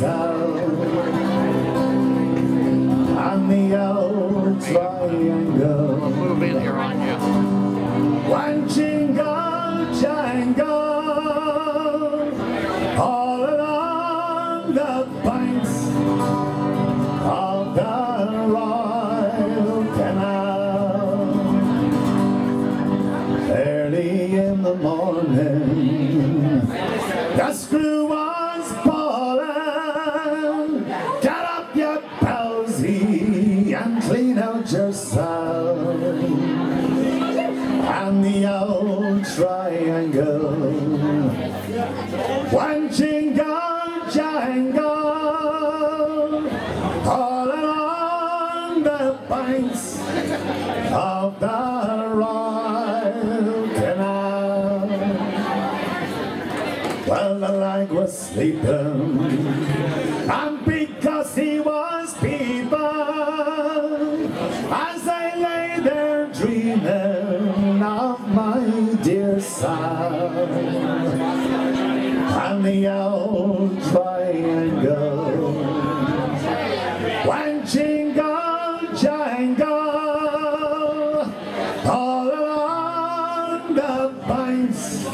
cell. And the old triangle. Move in here on you. One jingle jangle Well, the lag was sleeping, and because he was people, as I lay there dreaming of my dear son, and the old triangle, when jingle jangle, all along the banks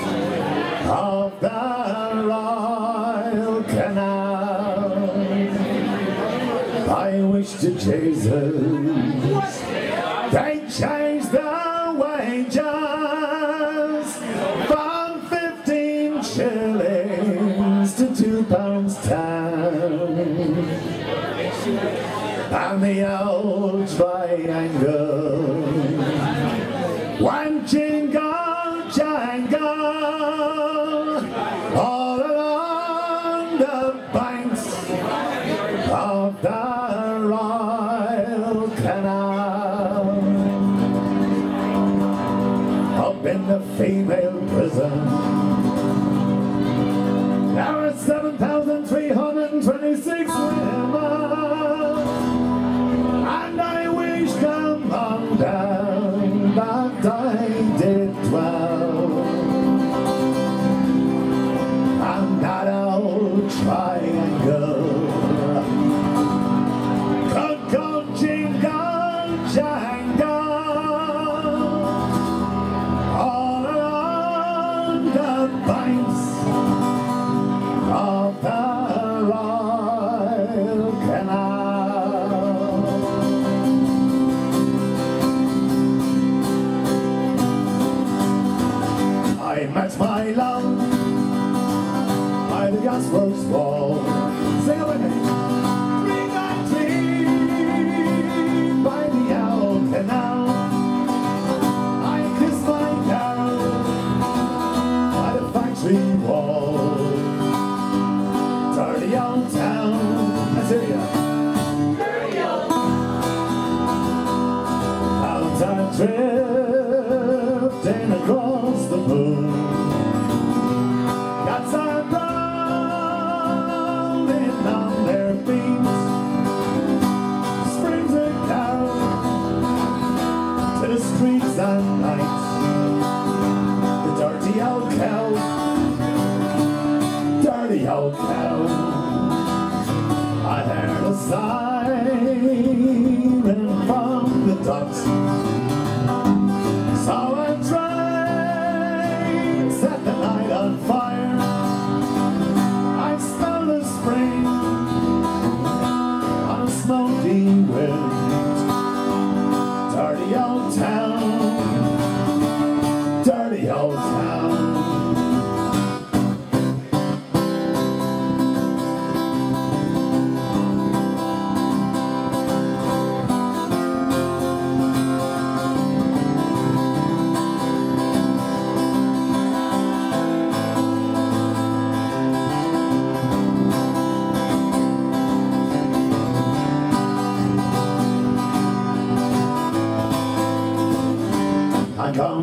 Jesus. They changed the wages. From 15 shillings to two pounds ten. And the old triangle female prison, there are 7,326 women, Old town, I tell ya. Out I drifting across the moon. Cats are rolling on their feet. Springs are down to the streets at night. The dirty old cow, dirty old cow. Siren from the docks.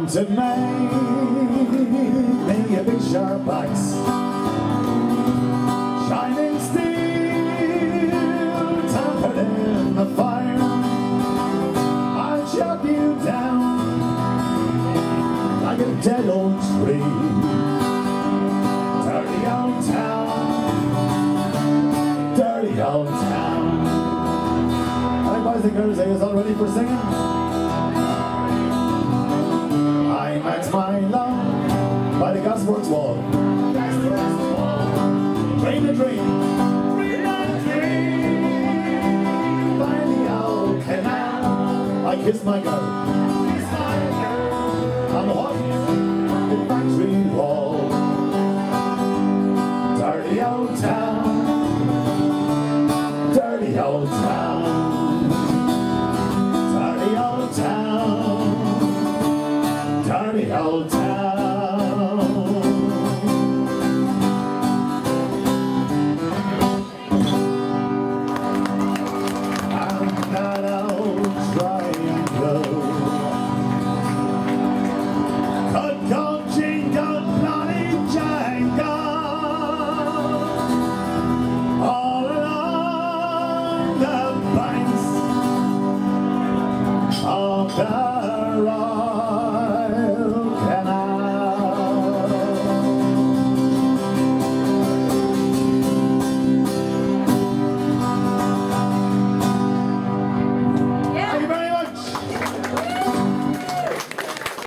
to make me a picture box Shining steel, tempered in the fire. I'll chop you down like a dead old tree. Dirty old town, dirty old town. All right, boys and girls, are you all ready for singing? Canal. I kissed my girl. On the